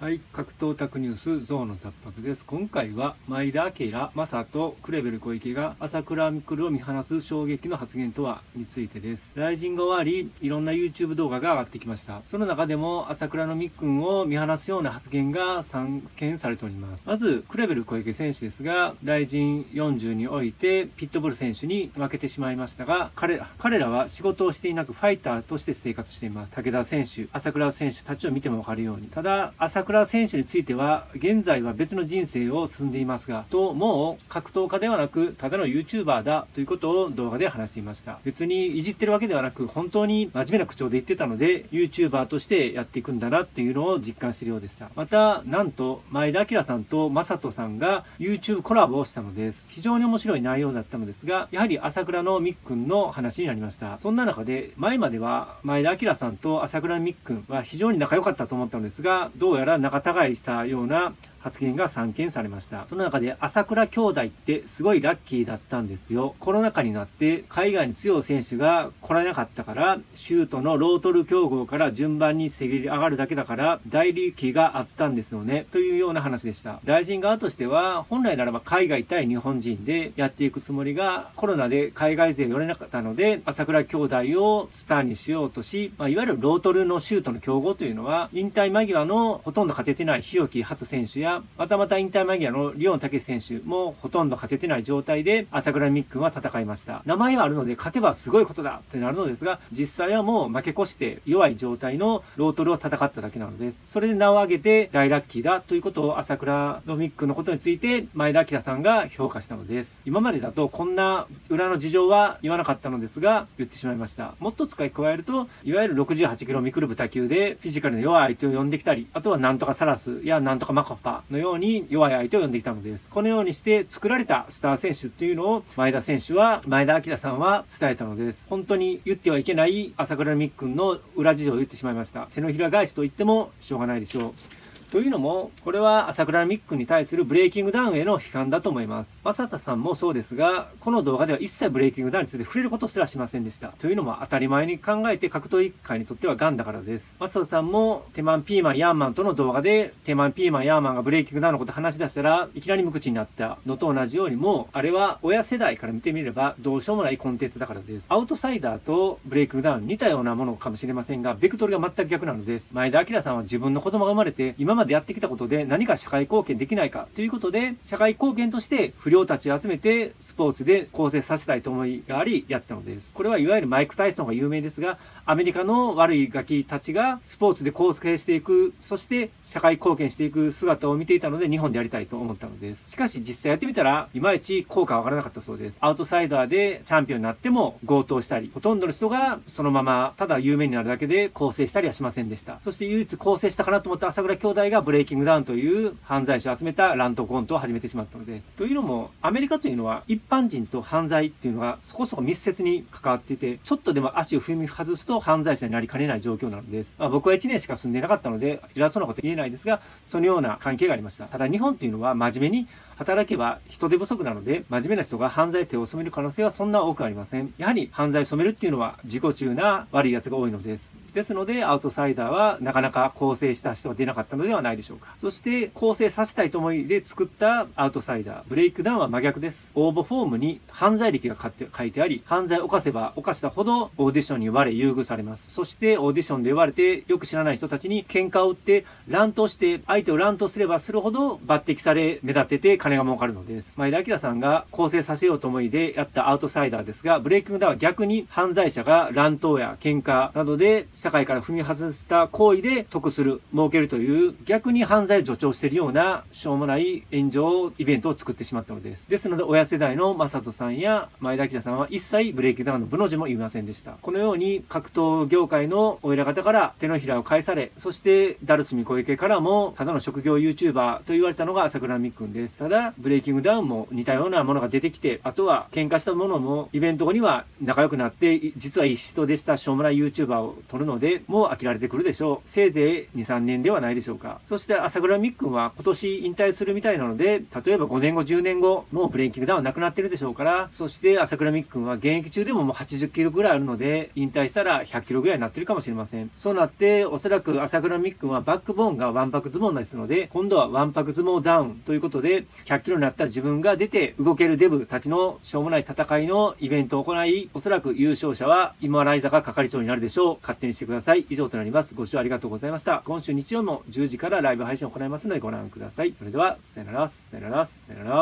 はい、格闘卓ニュースゾウの雑白です。今回は前田明、正人、クレベル小池が朝倉未来を見放す衝撃の発言とはについてです。来陣が終わり、いろんな YouTube 動画が上がってきました。その中でも朝倉のみっくんを見放すような発言が散見されております。まず、クレベル小池選手ですが、来陣40においてピットブル選手に負けてしまいましたが、彼ら彼らは仕事をしていなくファイターとして生活しています。武田選手、朝倉選手たちを見てもわかるように。ただ、倉選手については、現在は別の人生を進んでいますが、と、もう格闘家ではなく、ただの YouTuber だということを動画で話していました。別にいじってるわけではなく、本当に真面目な口調で言ってたので、YouTuber としてやっていくんだなっていうのを実感してるようでした。また、なんと、前田明さんと正人さんが YouTube コラボをしたのです。非常に面白い内容だったのですが、やはり朝倉のみっくんの話になりました。そんな中で、前までは前田明さんと朝倉みっくんは非常に仲良かったと思ったのですが、どうやら仲違いしたような発言が散見されました。その中で朝倉兄弟ってすごいラッキーだったんですよ。コロナ禍になって海外に強い選手が来られなかったから、シュートのロートル競合から順番にせり上がるだけだから大利益があったんですよね。というような話でした。大臣側としては本来ならば海外対日本人でやっていくつもりがコロナで海外勢寄れなかったので朝倉兄弟をスターにしようとし、まあ、いわゆるロートルのシュートの競合というのは引退間際のほとんど勝ててない日置初選手やや、またまた引退間際のリオン武選手もほとんど勝ててない状態で、朝倉未来は戦いました。名前はあるので、勝てばすごいことだってなるのですが、実際はもう負け越して弱い状態のロートルを戦っただけなのです。それで名を挙げて大ラッキーだということを朝倉のミックのことについて前田明さんが評価したのです。今までだとこんな裏の事情は言わなかったのですが、言ってしまいました。もっと使い加えると、いわゆる68キロミクル豚級でフィジカルの弱い相手を呼んできたり、あとはなんとかサラスやなんとかマカパのように弱い相手を呼んできたのです。このようにして作られたスター選手というのを前田選手は、前田明さんは伝えたのです。本当に言ってはいけない朝倉未来君の裏事情を言ってしまいました。手のひら返しと言ってもしょうがないでしょう。というのも、これは朝倉ミックに対するブレイキングダウンへの批判だと思います。正田さんもそうですが、この動画では一切ブレイキングダウンについて触れることすらしませんでした。というのも当たり前に考えて格闘技界にとってはガンだからです。正田さんも、テマンピーマンヤーマンとの動画で、テマンピーマンヤーマンがブレイキングダウンのこと話し出したら、いきなり無口になったのと同じようにも、あれは親世代から見てみればどうしようもないコンテンツだからです。アウトサイダーとブレイキングダウン似たようなものかもしれませんが、ベクトルが全く逆なのです。前田明さんは自分の子供が生まれて、今までやってきたことで何か社会貢献できないかということで、社会貢献として不良たちを集めてスポーツで構成させたいと思いがありやったのです。これはいわゆるマイク・タイソンが有名ですが、アメリカの悪いガキたちがスポーツで構成していく、そして社会貢献していく姿を見ていたので日本でやりたいと思ったのです。しかし実際やってみたら、いまいち効果はわからなかったそうです。アウトサイダーでチャンピオンになっても強盗したり、ほとんどの人がそのままただ有名になるだけで構成したりはしませんでした。そして唯一構成したかなと思った朝倉兄弟がブレイキングダウンという犯罪者を集めた乱闘コントを始めてしまったのです。というのも、アメリカというのは一般人と犯罪っていうのがそこそこ密接に関わっていて、ちょっとでも足を踏み外すと犯罪者になりかねない状況なのです。まあ、僕は1年しか住んでなかったので、偉そうなこと言えないですが、そのような関係がありました。ただ日本というのは真面目に働けば人手不足なので、真面目な人が犯罪手を染める可能性はそんな多くありません。やはり犯罪染めるっていうのは自己中な悪い奴が多いのです。ですので、アウトサイダーはなかなか更生した人が出なかったのではないでしょうか。そして、更生させたいと思いで作ったアウトサイダー。ブレイクダウンは真逆です。応募フォームに犯罪歴が書いてあり、犯罪を犯せば犯したほどオーディションに呼ばれ優遇されます。そして、オーディションで呼ばれて、よく知らない人たちに喧嘩を売って、乱闘して、相手を乱闘すればするほど抜擢され、目立てて金が儲かるのです。前田日明さんが更生させようと思いでやったアウトサイダーですが、ブレイキングダウンは逆に犯罪者が乱闘や喧嘩などで社社会から踏み外した行為で得する、儲けるという逆に犯罪を助長しているようなしょうもない炎上イベントを作ってしまったのです。ですので親世代の正人さんや前田明さんは一切ブレイキダウンの部の字も言いませんでした。このように格闘業界のお偉方から手のひらを返され、そしてダルスミ小池からもただの職業 YouTuber と言われたのが朝倉未来君です。ただブレイキングダウンも似たようなものが出てきてあとは喧嘩したものもイベント後には仲良くなって実はいい人でしたしょうもない YouTuber を撮るのでもう飽きられてくるでしょう。せいぜい23年ではないでしょうか。そして朝倉みっくんは今年引退するみたいなので例えば5年後10年後もうブレイキングダウンなくなってるでしょうから。そして朝倉みっくんは現役中でももう80キロぐらいあるので引退したら100キロぐらいになってるかもしれません。そうなっておそらく朝倉みっくんはバックボーンがわんぱく相撲ですので今度はわんぱく相撲ダウンということで100キロになったら自分が出て動けるデブたちのしょうもない戦いのイベントを行いおそらく優勝者は今洗坂係長になるでしょう。勝手にしてください。以上となります。ご視聴ありがとうございました。今週日曜も10時からライブ配信を行いますのでご覧ください。それではさよならさよならさよなら。